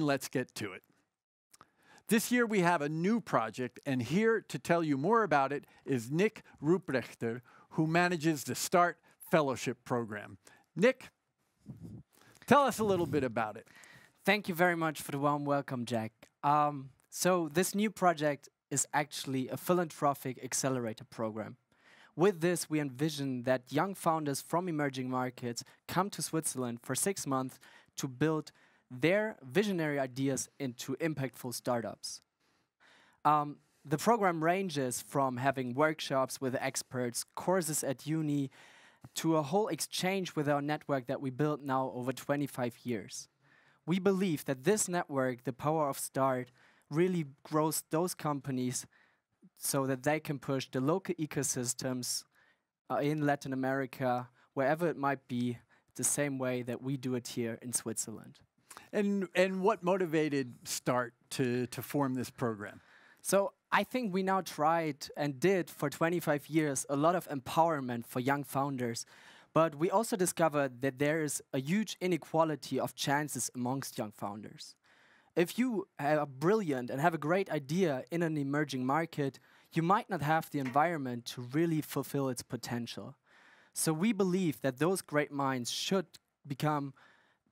Let's get to it. This year we have a new project, and here to tell you more about it is Nick Ruprechter, who manages the START Fellowship Program. Nick, tell us a little bit about it. Thank you very much for the warm welcome, Jack. Um, so, this new project is actually a philanthropic accelerator program. With this, we envision that young founders from emerging markets come to Switzerland for six months to build their visionary ideas into impactful startups. Um, the program ranges from having workshops with experts, courses at uni, to a whole exchange with our network that we built now over 25 years. We believe that this network, the power of START, really grows those companies so that they can push the local ecosystems uh, in Latin America, wherever it might be, the same way that we do it here in Switzerland. And and what motivated Start to to form this program? So I think we now tried and did for 25 years a lot of empowerment for young founders. But we also discovered that there is a huge inequality of chances amongst young founders. If you are brilliant and have a great idea in an emerging market, you might not have the environment to really fulfill its potential. So we believe that those great minds should become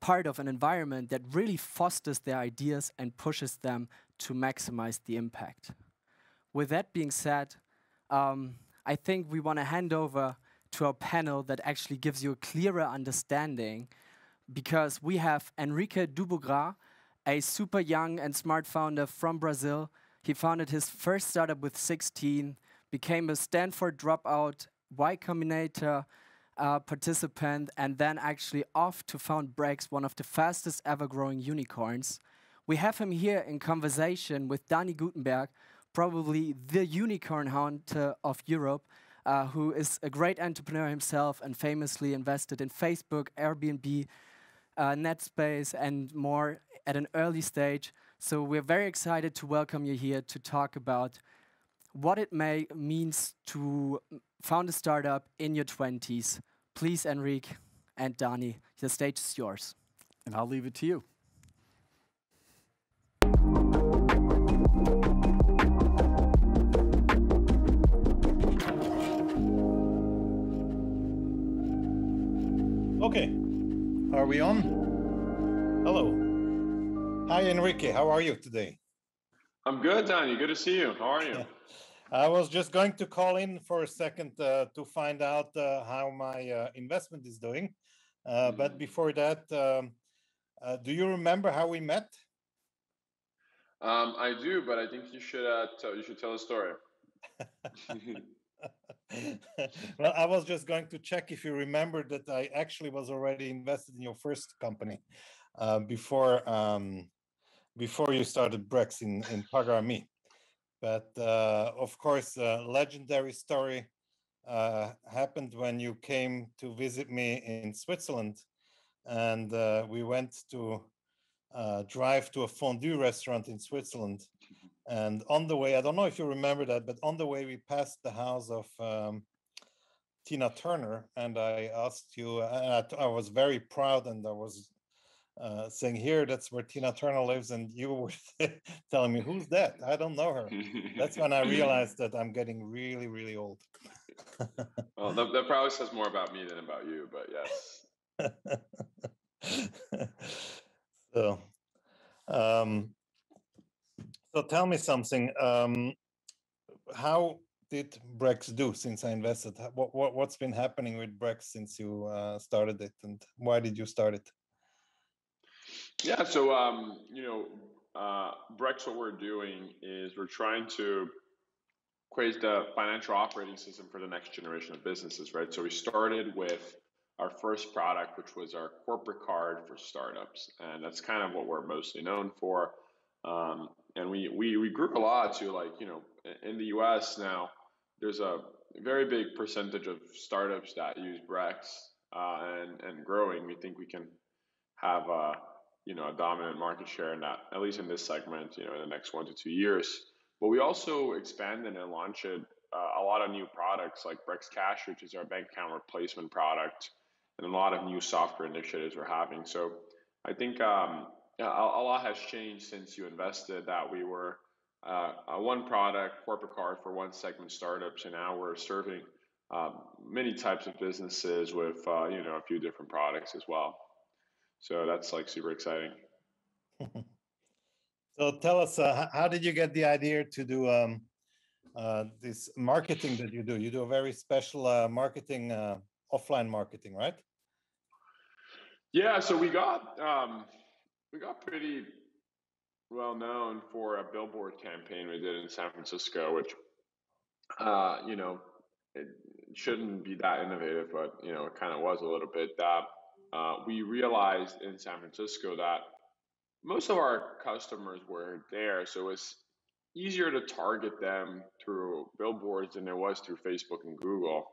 part of an environment that really fosters their ideas and pushes them to maximize the impact. With that being said, um, I think we want to hand over to our panel that actually gives you a clearer understanding because we have Henrique Dubugras, a super young and smart founder from Brazil. He founded his first startup with 16, became a Stanford dropout, Y Combinator, uh, participant and then actually off to found Brex, one of the fastest ever growing unicorns. We have him here in conversation with Dani Gutenberg, probably the unicorn hunter of Europe, uh, who is a great entrepreneur himself and famously invested in Facebook, Airbnb, uh, Netspace, and more at an early stage. So we're very excited to welcome you here to talk about what it may means to found a startup in your 20s. Please, Henrique and Dani, the stage is yours. And I'll leave it to you. Okay, are we on? Hello. Hi, Henrique. How are you today? I'm good, Dani. Good to see you. How are you? I was just going to call in for a second uh, to find out uh, how my uh, investment is doing. Uh, but mm-hmm. before that, um, uh, do you remember how we met? Um, I do, but I think you should uh, tell, you should tell a story. well, I was just going to check if you remember that I actually was already invested in your first company before um, before you started Brex in in Pagar.me. But uh, of course, a legendary story uh, happened when you came to visit me in Switzerland, and uh, we went to drive to a fondue restaurant in Switzerland. And on the way, I don't know if you remember that, but on the way we passed the house of um, Tina Turner, and I asked you. I, I was very proud, and I was uh, saying here that's where Tina Turner lives, and you were telling me who's that? I don't know her. That's when I realized that I'm getting really, really old. well, that, that, probably says more about me than about you, but yes. so, um, so tell me something. Um, how did Brex do since I invested? What, what what's been happening with Brex since you uh, started it, and why did you start it? Yeah, so um, you know, uh, Brex, what we're doing is we're trying to create the financial operating system for the next generation of businesses, right? So we started with our first product, which was our corporate card for startups, and that's kind of what we're mostly known for. Um, and we, we we grew a lot to like you know in the U.S. now there's a very big percentage of startups that use Brex uh, and and growing. We think we can have a you know a dominant market share in that at least in this segment you know in the next one to two years but we also expanded and launched uh, a lot of new products like brex cash which is our bank account replacement product and a lot of new software initiatives we're having so i think um, yeah, a, a, lot has changed since you invested. That we were uh, one product corporate card for one segment startups, and now we're serving um, many types of businesses with uh, you know a few different products as well. So that's like super exciting. so tell us, uh, how did you get the idea to do um, uh, this marketing that you do? You do a very special uh, marketing, uh, offline marketing, right? Yeah. So we got um, we got pretty well known for a billboard campaign we did in San Francisco, which uh, you know it shouldn't be that innovative, but you know it kind of was a little bit. That uh, we realized in San Francisco that most of our customers were there, so it was easier to target them through billboards than it was through Facebook and Google.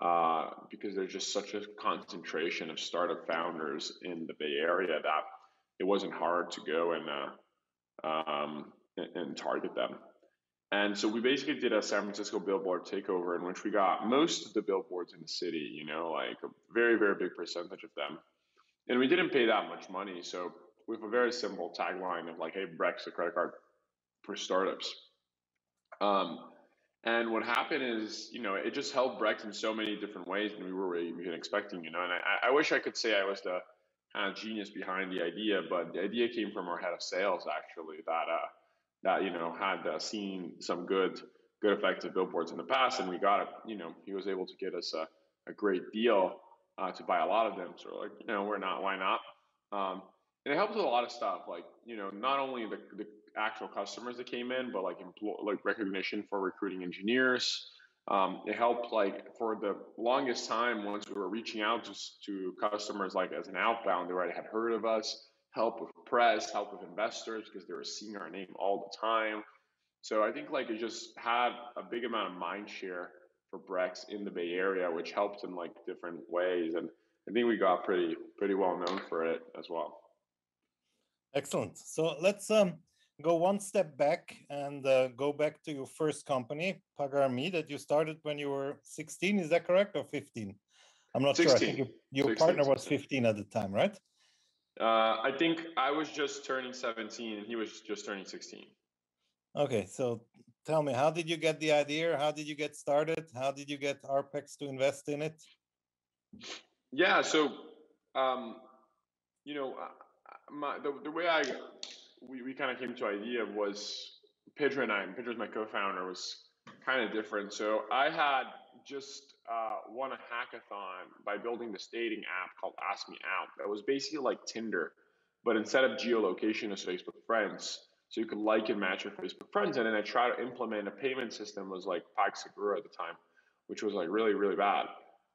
Uh, because there's just such a concentration of startup founders in the Bay Area that it wasn't hard to go and uh, um, and, and target them. And so we basically did a San Francisco billboard takeover in which we got most of the billboards in the city, you know, like a very, very big percentage of them. And we didn't pay that much money. So we have a very simple tagline of like, hey, Brex, a credit card for startups. Um, and what happened is, you know, it just helped Brex in so many different ways than we were even expecting, you know. And I, I wish I could say I was the kind of genius behind the idea, but the idea came from our head of sales actually that uh, that you know had uh, seen some good good effective billboards in the past, and we got it. You know, he was able to get us a, a great deal uh, to buy a lot of them. So like, you know, we're not, why not? Um, and it helps with a lot of stuff, like you know, not only the, the actual customers that came in, but like employ, like recognition for recruiting engineers. Um, it helped like for the longest time once we were reaching out to, to customers like as an outbound, they already had heard of us help with press, help with investors because they were seeing our name all the time. So I think like it just had a big amount of mind share for Brex in the Bay Area, which helped in like different ways. And I think we got pretty pretty well known for it as well. Excellent. So let's um go one step back and uh, go back to your first company, Pagar.me, that you started when you were 16. Is that correct or 15? I'm not 16. sure. I think your, your 16, partner was 15 at the time, right? Uh, I think I was just turning 17 and he was just turning 16. Okay, so tell me, how did you get the idea? How did you get started? How did you get Arpex to invest in it? Yeah, so um, you know, my, the, the way I we, we kind of came to idea was Pedro and I, and Pedro's my co-founder, was kind of different. So I had just uh, won a hackathon by building this dating app called Ask Me Out. That was basically like Tinder, but instead of geolocation as Facebook friends, so you could like and match your Facebook friends. And then I tried to implement a payment system was like PagSeguro at the time, which was like really really bad.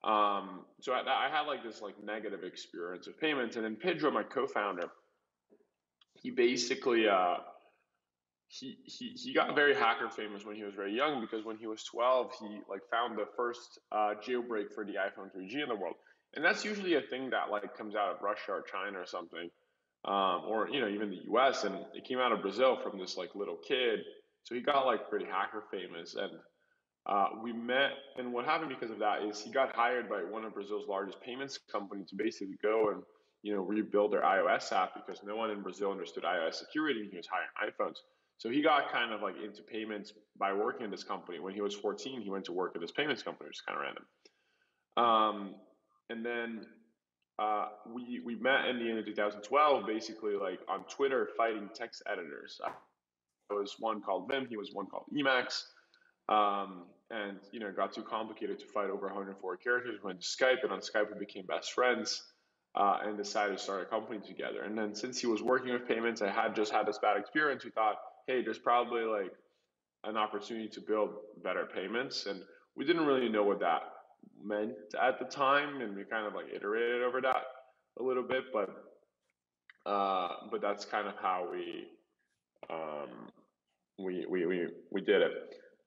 Um, so I, I, had like this like negative experience of payments. And then Pedro, my co-founder, he basically uh, he, he he got very hacker famous when he was very young because when he was 12 he like found the first uh, jailbreak for the iphone 3g in the world. And that's usually a thing that like comes out of russia or china or something um, or you know even the us and it came out of brazil from this like little kid. So he got like pretty hacker famous and uh, we met and what happened because of that is he got hired by one of brazil's largest payments company to basically go and you know rebuild their ios app because no one in brazil understood ios security and he was hiring iphones so he got kind of like into payments by working in this company. When he was 14, he went to work at this payments company, which is kind of random. Um, and then uh, we we met in the end of 2012, basically like on Twitter, fighting text editors. I was one called Vim, he was one called Emacs, um, and you know it got too complicated to fight over 104 characters. We went to Skype, and on Skype we became best friends. Uh, and decided to start a company together. And then since he was working with payments, I had just had this bad experience. We thought, hey, there's probably like an opportunity to build better payments. And we didn't really know what that meant at the time. And we kind of like iterated over that a little bit, but, uh, but that's kind of how we, um, we, we, we, we did it.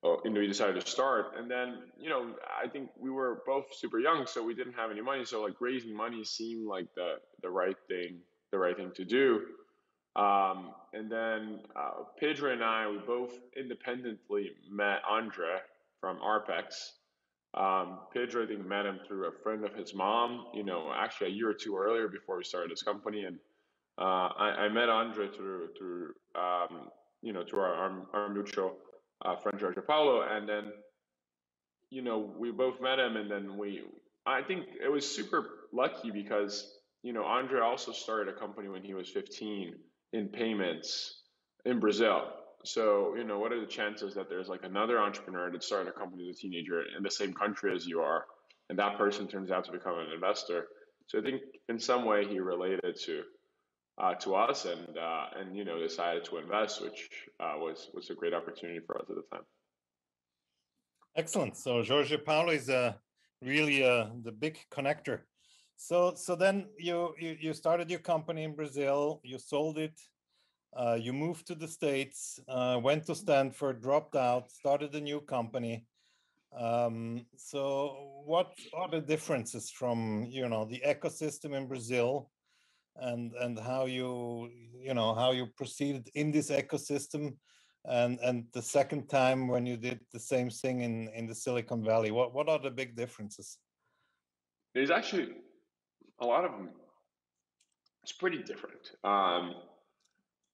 Oh, and we decided to start. And then, you know, I think we were both super young, so we didn't have any money. So like raising money seemed like the, the right thing, the right thing to do. Um, and then uh, Pedro and I, we both independently met Andre from Arpex. Um, Pedro, I think, met him through a friend of his mom, you know, actually a year or two earlier before we started this company. And uh, I, I, met Andre through through um, you know through our our, our mutual uh, friend Jorge Paulo, and then you know we both met him, and then we I think it was super lucky because you know Andre also started a company when he was 15 in payments in Brazil. So you know what are the chances that there's like another entrepreneur that started a company as a teenager in the same country as you are, and that person turns out to become an investor. So I think in some way he related to uh, to us and uh, and you know decided to invest, which uh, was was a great opportunity for us at the time. Excellent. So Jorge Paulo is uh, really uh, the big connector. So so then you, you you started your company in Brazil. You sold it. Uh, you moved to the states. Uh, went to Stanford. Dropped out. Started a new company. Um, so what are the differences from you know the ecosystem in Brazil and and how you you know how you proceeded in this ecosystem and and the second time when you did the same thing in in the silicon valley what what are the big differences there's actually a lot of them it's pretty different um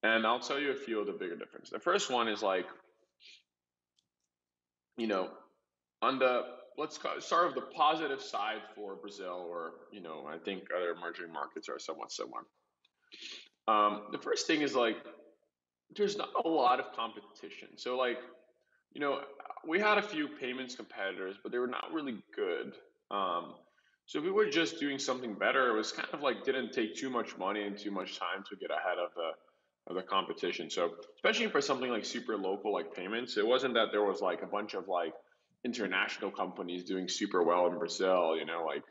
and i'll tell you a few of the bigger differences the first one is like you know on the let's start with the positive side for Brazil, or you know, I think other emerging markets are somewhat similar. Um, the first thing is like there's not a lot of competition. So like, you know, we had a few payments competitors, but they were not really good. Um, so we were just doing something better, it was kind of like didn't take too much money and too much time to get ahead of the of the competition. So especially for something like super local like payments, it wasn't that there was like a bunch of like international companies doing super well in Brazil, you know, like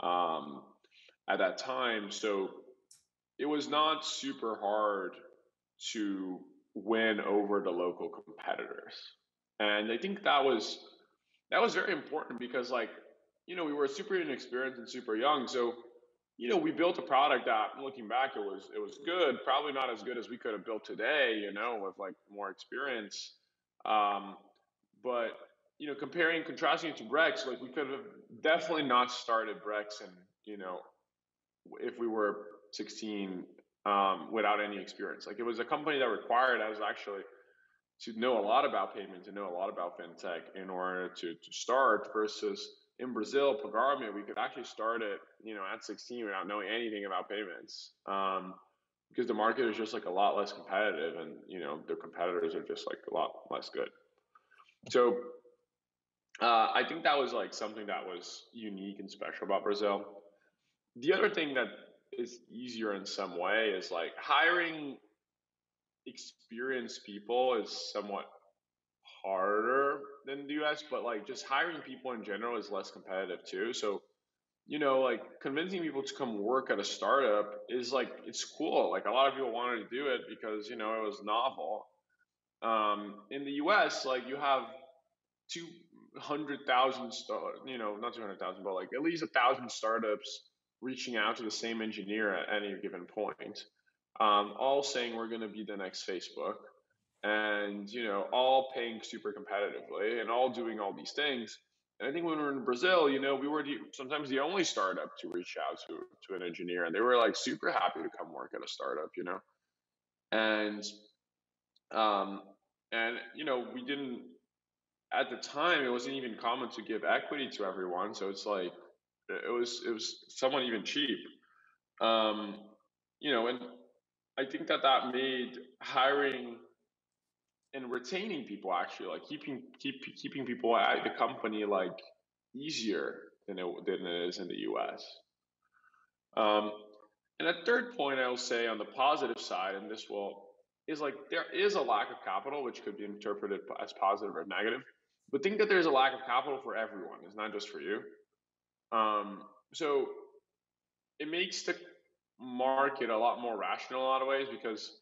um, at that time. So it was not super hard to win over the local competitors. And I think that was that was very important because like, you know, we were super inexperienced and super young. So, you know, we built a product that looking back it was it was good, probably not as good as we could have built today, you know, with like more experience. Um, but you know, comparing contrasting it to Brex, like we could have definitely not started Brex and, you know, if we were 16 um, without any experience. Like it was a company that required us actually to know a lot about payments, to know a lot about fintech in order to, to start versus in Brazil, Pagar.me, we could actually start it, you know, at 16 without knowing anything about payments. Um, because the market is just like a lot less competitive and, you know, the competitors are just like a lot less good. So uh, I think that was like something that was unique and special about Brazil. The other thing that is easier in some way is like hiring experienced people is somewhat harder than the US, but like just hiring people in general is less competitive too. So, you know, like convincing people to come work at a startup is like it's cool. Like a lot of people wanted to do it because, you know, it was novel. Um, in the US, like you have two hundred thousand, you know, not two hundred thousand, but like at least a thousand startups reaching out to the same engineer at any given point, um, all saying we're going to be the next Facebook, and you know, all paying super competitively and all doing all these things. And I think when we were in Brazil, you know, we were sometimes the only startup to reach out to to an engineer, and they were like super happy to come work at a startup, you know, and um, and you know, we didn't at the time it wasn't even common to give equity to everyone so it's like it was it was somewhat even cheap um, you know and i think that that made hiring and retaining people actually like keeping keep keeping people at the company like easier than it than it is in the us um, and a third point i'll say on the positive side and this will is like there is a lack of capital which could be interpreted as positive or negative but think that there's a lack of capital for everyone. It's not just for you. Um, so it makes the market a lot more rational in a lot of ways because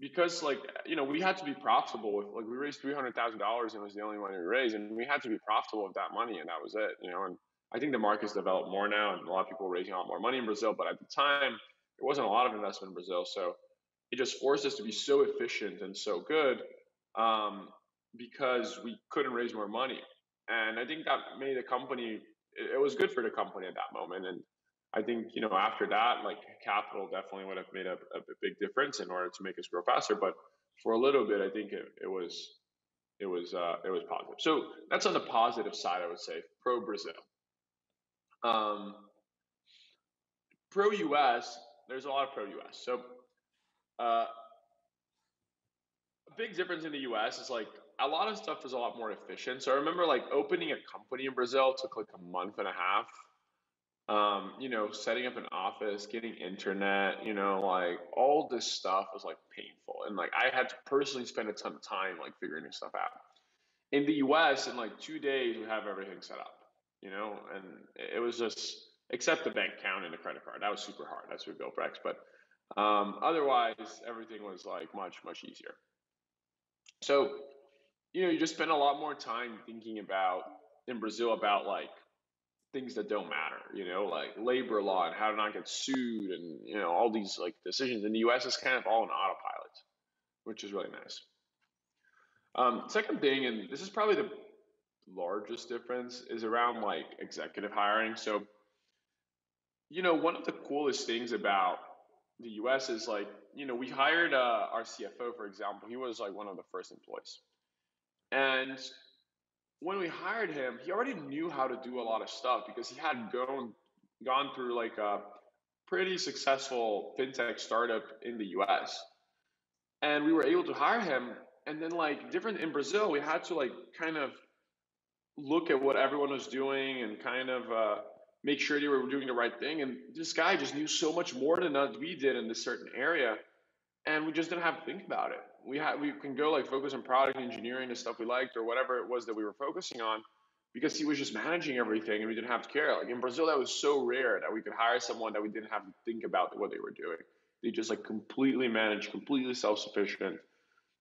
because like you know we had to be profitable with like we raised three hundred thousand dollars and it was the only money we raised and we had to be profitable with that money and that was it you know and I think the market's developed more now and a lot of people are raising a lot more money in Brazil but at the time there wasn't a lot of investment in Brazil so it just forced us to be so efficient and so good um, because we couldn't raise more money. And I think that made the company, it was good for the company at that moment. And I think you know after that, like capital definitely would have made a, a big difference in order to make us grow faster. But for a little bit, I think it, it was it was uh, it was positive. So that's on the positive side, I would say. Pro Brazil, um, pro US. There's a lot of pro US. So uh, a big difference in the US is like a lot of stuff is a lot more efficient. So I remember like opening a company in Brazil took like a month and a half. Um, you know, setting up an office, getting internet, you know, like all this stuff was like painful. And like I had to personally spend a ton of time like figuring this stuff out. In the US, in like two days, we have everything set up, you know, and it was just except the bank account and the credit card. That was super hard. That's what we built Brex. But um, otherwise, everything was like much, much easier. So you know, you just spend a lot more time thinking about in Brazil about like things that don't matter, you know, like labor law and how to not get sued and, you know, all these like decisions. In the US, is kind of all on autopilot, which is really nice. Um, second thing, and this is probably the largest difference, is around like executive hiring. So, you know, one of the coolest things about the US is like, you know, we hired uh, our CFO, for example, he was like one of the first employees. And when we hired him, he already knew how to do a lot of stuff because he had gone gone through like a pretty successful fintech startup in the US. And we were able to hire him. And then like different in Brazil, we had to like kind of look at what everyone was doing and kind of uh, make sure they were doing the right thing. And this guy just knew so much more than we did in this certain area. And we just didn't have to think about it we had we can go like focus on product engineering and stuff we liked or whatever it was that we were focusing on because he was just managing everything and we didn't have to care. Like in Brazil, that was so rare that we could hire someone that we didn't have to think about what they were doing. They just like completely managed, completely self sufficient,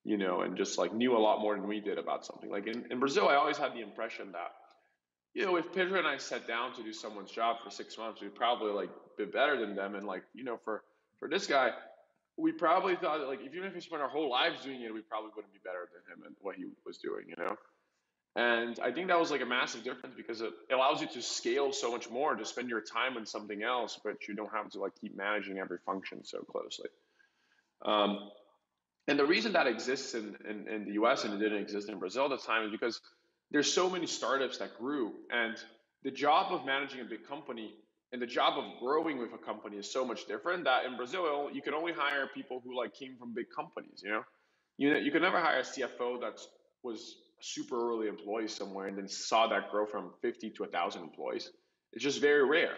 you know, and just like knew a lot more than we did about something. Like in, in Brazil, I always had the impression that, you know, if Pedro and I sat down to do someone's job for six months, we'd probably like be better than them. And like, you know, for for this guy, we probably thought that like even if we spent our whole lives doing it, we probably wouldn't be better than him and what he was doing, you know. And I think that was like a massive difference because it allows you to scale so much more to spend your time on something else, but you don't have to like keep managing every function so closely. Um, and the reason that exists in, in, in the US and it didn't exist in Brazil at the time is because there's so many startups that grew and the job of managing a big company and the job of growing with a company is so much different that in Brazil you can only hire people who like came from big companies. You know, you know, you can never hire a CFO that was super early employee somewhere and then saw that grow from 50 to 1,000 employees. It's just very rare,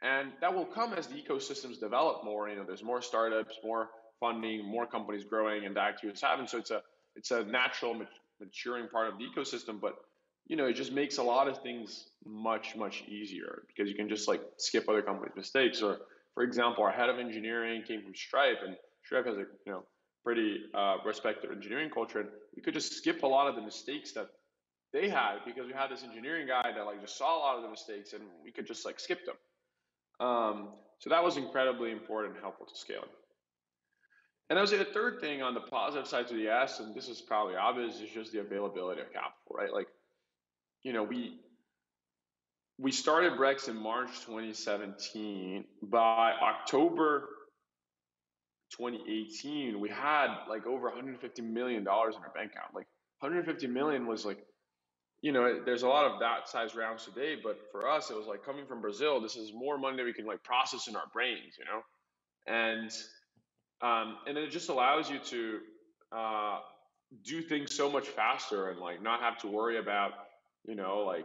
and that will come as the ecosystems develop more. You know, there's more startups, more funding, more companies growing, and that keeps happening. So it's a it's a natural maturing part of the ecosystem, but you know, it just makes a lot of things much, much easier because you can just like skip other companies' mistakes. Or, for example, our head of engineering came from Stripe, and Stripe has a you know pretty uh, respected engineering culture, and we could just skip a lot of the mistakes that they had because we had this engineering guy that like just saw a lot of the mistakes, and we could just like skip them. Um, so that was incredibly important and helpful to scaling. And I would say the third thing on the positive side to the S, and this is probably obvious, is just the availability of capital, right? Like you know, we we started Brex in March 2017. By October 2018, we had like over 150 million dollars in our bank account. Like 150 million was like, you know, there's a lot of that size rounds today, but for us, it was like coming from Brazil. This is more money that we can like process in our brains, you know, and um, and it just allows you to uh, do things so much faster and like not have to worry about you know like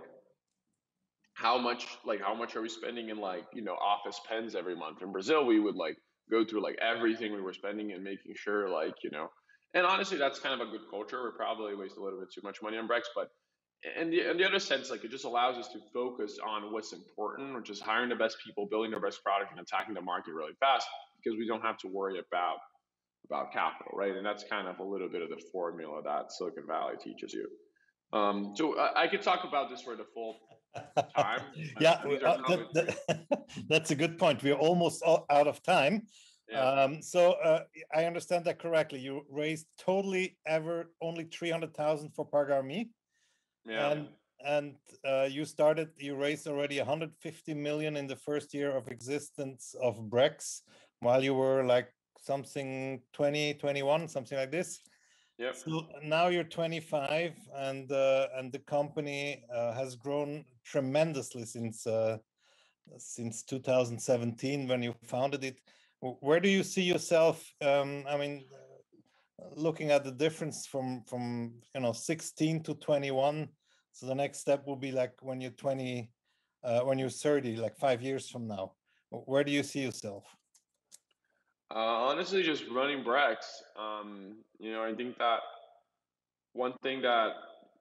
how much like how much are we spending in like you know office pens every month? In brazil we would like go through like everything we were spending and making sure like you know and honestly that's kind of a good culture. We probably waste a little bit too much money on brex but in the, in the other sense like it just allows us to focus on what's important which is hiring the best people building the best product and attacking the market really fast because we don't have to worry about about capital right? And that's kind of a little bit of the formula that silicon valley teaches you um, so I, I, could talk about this for the full time. yeah, uh, that, that, that's a good point. We're almost out of time. Yeah. Um, so uh, I understand that correctly. You raised totally ever only three hundred thousand for Pagar.me. Yeah. And and uh, you started. You raised already 150 million in the first year of existence of Brex, while you were like something 20, 21, something like this. Yep. So now you're 25, and uh, and the company uh, has grown tremendously since uh, since 2017 when you founded it. Where do you see yourself? Um, I mean, looking at the difference from from you know 16 to 21 so the next step will be like when you're 20 uh, when you're 30 like five years from now where do you see yourself uh, honestly just running brex um, you know i think that one thing that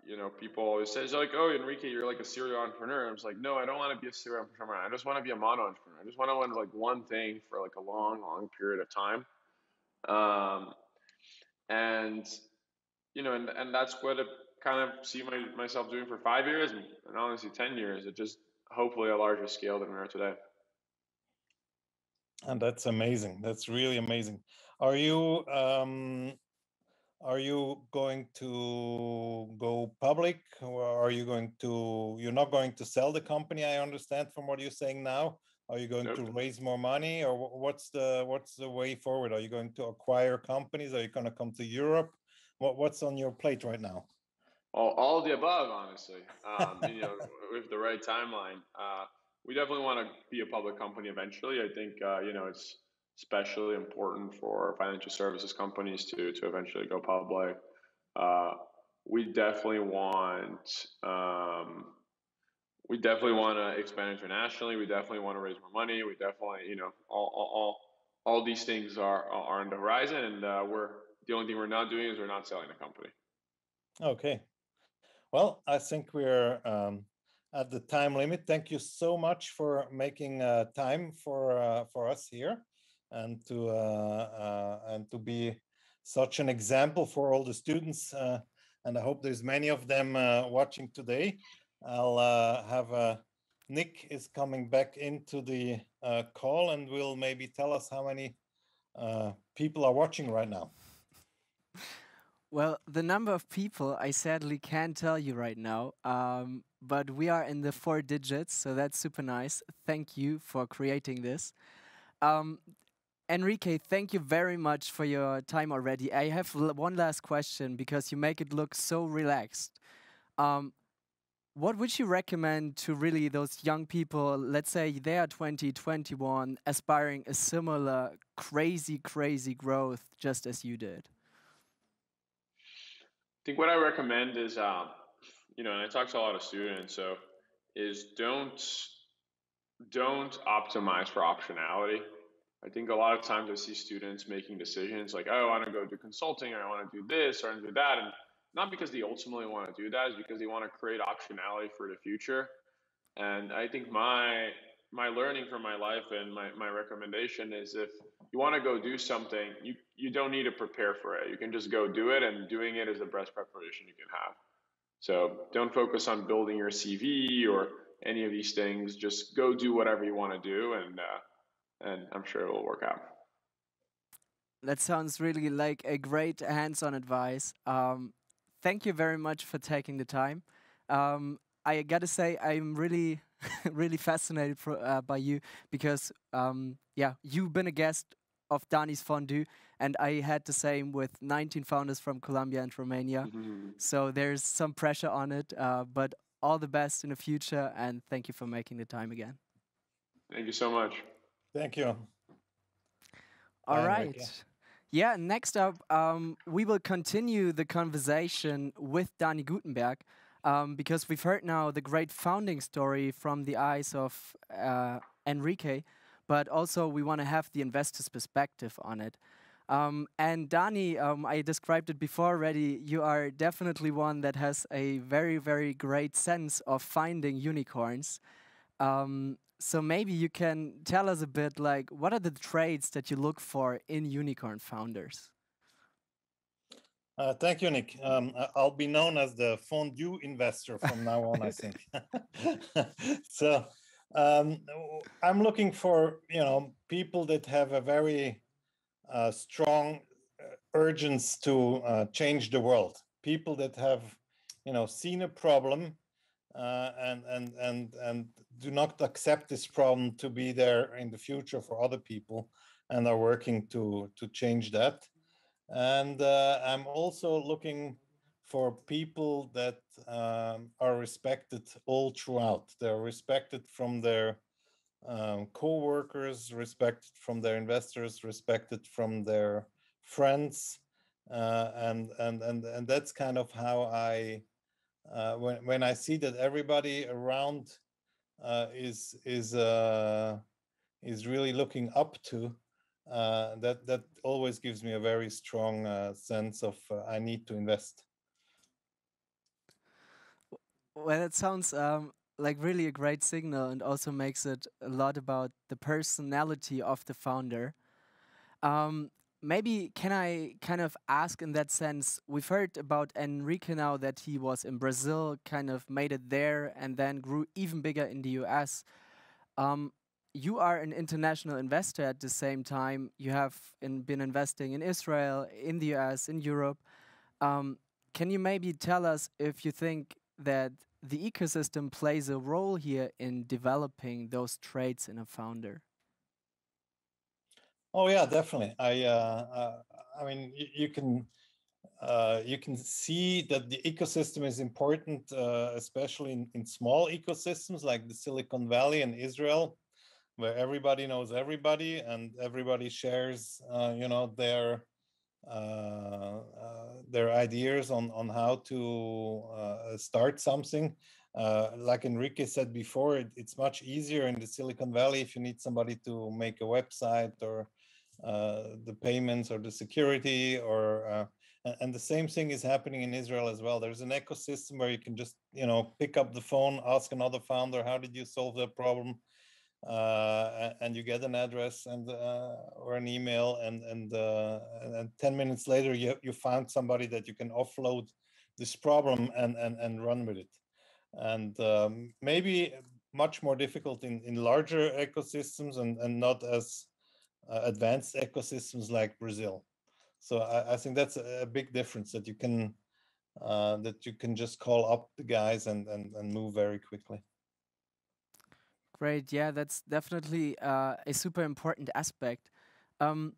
you know people always say is like oh henrique you're like a serial entrepreneur. I'm just like no i don't want to be a serial entrepreneur. I just want to be a mono entrepreneur. I just want to run like one thing for like a long long period of time. Um, and you know, and and that's what I kind of see my, myself doing for five years and, and honestly ten years. It just hopefully a larger scale than we are today. And that's amazing. That's really amazing. Are you um, are you going to go public or are you going to you're not going to sell the company i understand from what you're saying now are you going nope. to raise more money, or what's the what's the way forward? Are you going to acquire companies? Are you going to come to Europe? What what's on your plate right now? All, all the above, honestly. Um, you know, with the right timeline, uh, we definitely want to be a public company eventually. I think uh, you know it's especially important for financial services companies to to eventually go public. Uh, we definitely want um, we definitely want to expand internationally. We definitely want to raise more money. We definitely, you know, all all all, all these things are are on the horizon, and uh, we're the only thing we're not doing is we're not selling the company. Okay. Well, I think we're um, at the time limit. Thank you so much for making uh, time for uh, for us here, and to uh, uh, and to be such an example for all the students. Uh, and I hope there's many of them watching today. I'll uh, have uh, Nick is coming back into the uh, call and will maybe tell us how many uh, people are watching right now. Well, the number of people I sadly can't tell you right now, um, but we are in the four digits, so that's super nice. Thank you for creating this. Um, Henrique, thank you very much for your time already. I have one last question because you make it look so relaxed. Um, what would you recommend to really those young people let's say they are 20 21 aspiring a similar crazy crazy growth just as you did i think what i recommend is um, you know and i talk to a lot of students so is don't don't optimize for optionality i think a lot of times i see students making decisions like oh i want to go do consulting or i want to do this or I want to do that and not because they ultimately want to do that, is because they want to create optionality for the future. And I think my my learning from my life and my, my recommendation is if you want to go do something, you you don't need to prepare for it. You can just go do it, and doing it is the best preparation you can have. So don't focus on building your CV or any of these things. Just go do whatever you want to do, and uh, and I'm sure it will work out. That sounds really like a great hands-on advice. Um, thank you very much for taking the time. Um, I gotta say, I'm really, really fascinated for, uh, by you because, um, yeah, you've been a guest of Dani's Fondue, and I had the same with 19 founders from Colombia and Romania. Mm -hmm. So there's some pressure on it, uh, but all the best in the future, and thank you for making the time again. Thank you so much. Thank you. All Bye, right. Yeah, next up, um, we will continue the conversation with Dani Gutenberg um, because we've heard now the great founding story from the eyes of uh, Henrique, but also we want to have the investor's perspective on it. Um, and Dani, um, I described it before already, you are definitely one that has a very, very great sense of finding unicorns. Um, so maybe you can tell us a bit like what are the traits that you look for in unicorn founders? Uh, thank you, Nick. Um, I'll be known as the fondue investor from now on, I think. so um, I'm looking for you know people that have a very uh, strong uh, urgency to uh, change the world. People that have you know seen a problem uh, and and and and do not accept this problem to be there in the future for other people, and are working to to change that. And uh, I'm also looking for people that um, are respected all throughout. They're respected from their um, co-workers, respected from their investors, respected from their friends, uh, and and and and that's kind of how I uh, when when I see that everybody around uh, is is uh, is really looking up to uh, that that always gives me a very strong uh, sense of I need to invest. Well, it sounds um, like really a great signal, and also makes it a lot about the personality of the founder. Um, maybe can I kind of ask in that sense? We've heard about Henrique now that he was in Brazil, kind of made it there, and then grew even bigger in the US. Um, you are an international investor at the same time. You have in, been investing in Israel, in the US, in Europe. Um, can you maybe tell us if you think that the ecosystem plays a role here in developing those traits in a founder? Oh yeah, definitely. I uh, uh, I mean, you, can uh, you can see that the ecosystem is important, uh, especially in, in small ecosystems like the Silicon Valley and Israel, where everybody knows everybody and everybody shares, uh, you know, their uh, their ideas on on how to start something. like Henrique said before, it, it's much easier in the Silicon Valley if you need somebody to make a website or uh, the payments or the security or uh, and the same thing is happening in Israel as well. There's an ecosystem where you can just you know pick up the phone, ask another founder, how did you solve that problem, uh, and you get an address and uh, or an email, and and uh, and ten minutes later you you found somebody that you can offload this problem and and and run with it, and um, maybe much more difficult in in larger ecosystems and and not as uh, advanced ecosystems like Brazil. So I, I, think that's a big difference that you can uh, that you can just call up the guys and, and, and move very quickly. Great, yeah, that's definitely uh, a super important aspect. Um,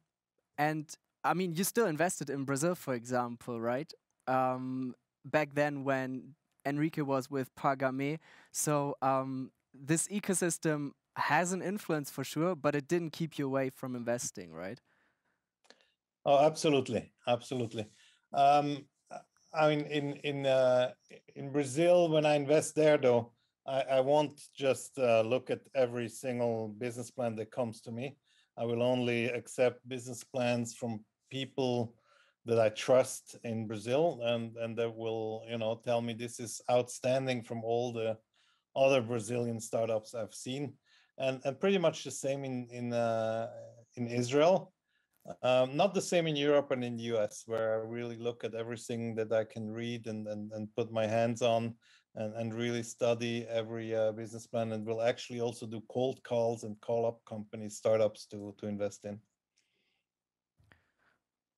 and I mean, you still invested in Brazil, for example, right? Um, back then when Henrique was with Pagar.me. So um, this ecosystem has an influence for sure, but it didn't keep you away from investing, right? Oh, absolutely, absolutely. Um, I mean, in in uh, in Brazil, when I invest there, though, I, I won't just uh, look at every single business plan that comes to me. I will only accept business plans from people that I trust in Brazil, and and that will you know tell me this is outstanding from all the other Brazilian startups I've seen and and pretty much the same in in uh, in Israel. Um, not the same in Europe and in the US, where I really look at everything that I can read and and, and put my hands on, and and really study every uh, business plan, and will actually also do cold calls and call up companies, startups to to invest in.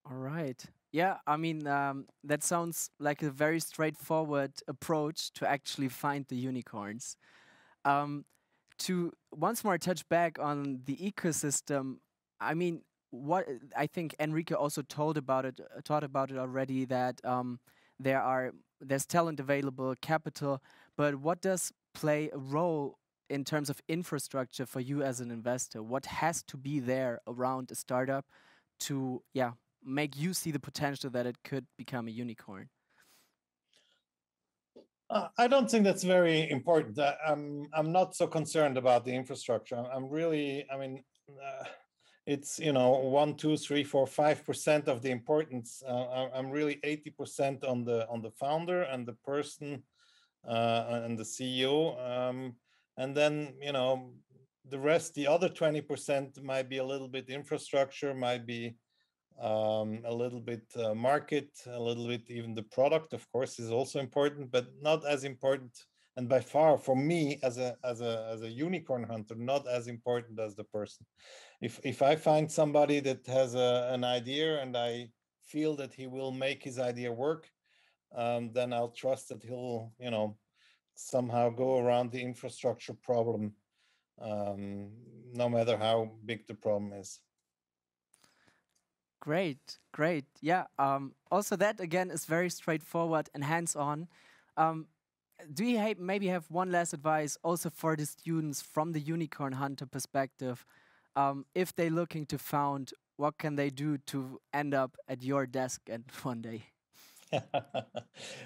All right. Yeah, I mean, um, that sounds like a very straightforward approach to actually find the unicorns. Um, to once more touch back on the ecosystem, I mean, what I think Henrique also told about it, uh, taught about it already that um, there are there's talent available, capital, but what does play a role in terms of infrastructure for you as an investor? What has to be there around a startup to yeah make you see the potential that it could become a unicorn? Uh, I don't think that's very important. I'm, I'm not so concerned about the infrastructure. I'm really, I mean, uh, it's you know one, two, three, four, five percent of the importance. Uh, I'm really eighty percent on the on the founder and the person uh, and the CEO, um, and then you know the rest, the other twenty percent might be a little bit infrastructure, might be um, a little bit uh, market, a little bit even the product, of course, is also important, but not as important. And by far, for me as a as a as a unicorn hunter, not as important as the person. If if I find somebody that has a, an idea and I feel that he will make his idea work, um, then I'll trust that he'll you know somehow go around the infrastructure problem, um, no matter how big the problem is. Great, great. Yeah. Um, also, that again is very straightforward and hands-on. Um, do you ha maybe have one last advice also for the students from the unicorn hunter perspective? Um, if they're looking to found, what can they do to end up at your desk and one day?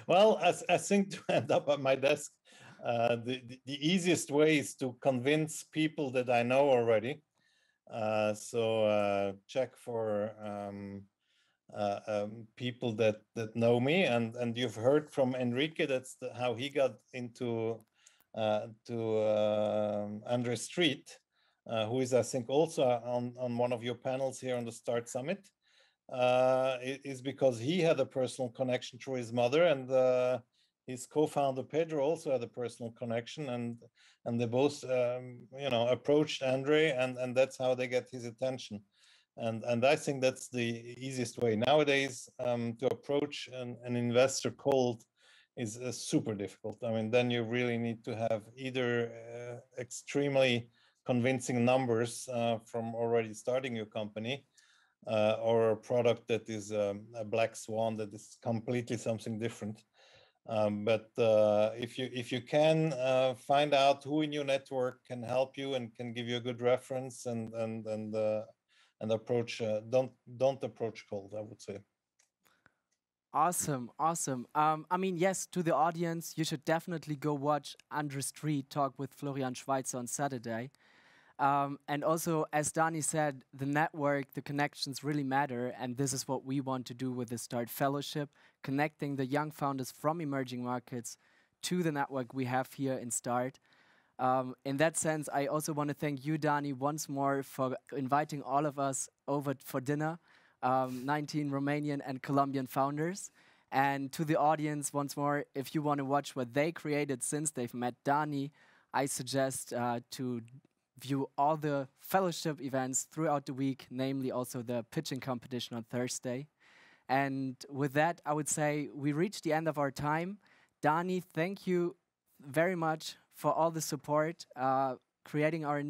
well, I, I, think to end up at my desk, uh, the, the, the easiest way is to convince people that I know already. Uh, so uh, check for um, uh, um, people that that know me, and and you've heard from Henrique. That's the, how he got into uh, to um, Andre Street, uh, who is I think also on on one of your panels here on the Start Summit. is because he had a personal connection through his mother, and his co-founder Pedro also had a personal connection, and and they both um, you know approached Andre, and and that's how they get his attention, and and I think that's the easiest way nowadays um, to approach an, an investor cold is uh, super difficult. I mean, then you really need to have either uh, extremely convincing numbers uh, from already starting your company. Uh, or a product that is um, a black swan that is completely something different um, but uh, if you if you can uh, find out who in your network can help you and can give you a good reference and and and and approach uh, don't don't approach cold i would say awesome awesome um, i mean yes to the audience you should definitely go watch andre street talk with florian schweitzer on saturday um, and also, as Dani said, the network, the connections really matter. And this is what we want to do with the START Fellowship, connecting the young founders from emerging markets to the network we have here in START. Um, in that sense, I also want to thank you, Dani, once more for inviting all of us over for dinner, um, 19 Romanian and Colombian founders. And to the audience, once more, if you want to watch what they created since they've met Dani, I suggest uh, to view all the fellowship events throughout the week, namely also the pitching competition on Thursday. And with that, I would say we reached the end of our time. Dani, thank you very much for all the support, uh, creating our,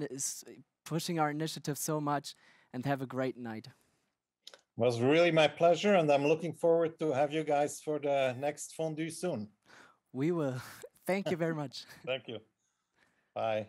pushing our initiative so much, and have a great night. It was really my pleasure, and I'm looking forward to have you guys for the next fondue soon. We will. Thank you very much. Thank you. Bye.